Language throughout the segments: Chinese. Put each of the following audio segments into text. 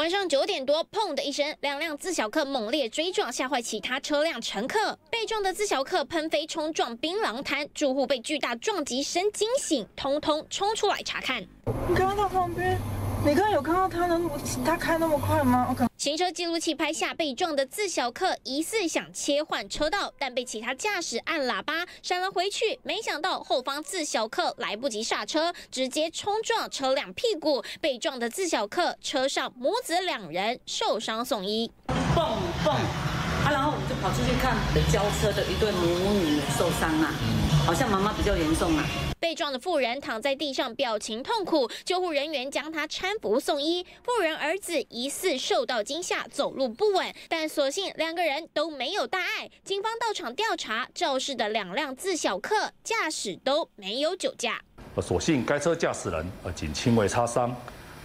晚上九点多，砰的一声，两辆自小客猛烈追撞，吓坏其他车辆乘客。被撞的自小客喷飞冲撞槟榔摊，住户被巨大撞击声惊醒，通通冲出来查看。你刚刚在旁边？你刚刚有看到他能他开那么快吗？行车记录器拍下被撞的自小客，疑似想切换车道，但被其他驾驶按喇叭闪了回去。没想到后方自小客来不及刹车，直接冲撞车辆屁股。被撞的自小客车上母子两人受伤送医。跑出去看，交车的一对母女受伤啊，好像妈妈比较严重啊。被撞的妇人躺在地上，表情痛苦。救护人员将她搀扶送医。妇人儿子疑似受到惊吓，走路不稳，但所幸两个人都没有大碍。警方到场调查，肇事的两辆自小客驾驶都没有酒驾。所幸该车驾驶人呃仅轻微擦伤。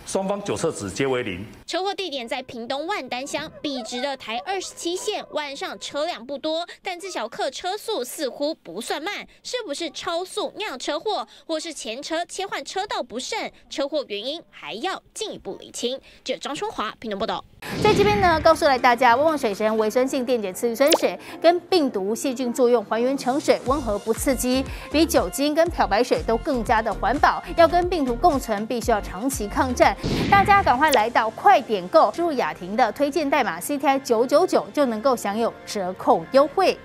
双方酒测值皆为零。车祸地点在屏东万丹乡，笔直的台二十七线，晚上车辆不多，但自小客车速似乎不算慢，是不是超速酿车祸，或是前车切换车道不慎？车祸原因还要进一步理清。这张春华，屏东报道。在这边呢，告诉来大家，旺旺水神维生性电解次氯酸水跟病毒细菌作用还原成水，温和不刺激，比酒精跟漂白水都更加的环保。要跟病毒共存，必须要长期抗战。大家赶快来到快点购，输入雅婷的推荐代码 C T I 九九九，就能够享有折扣优惠。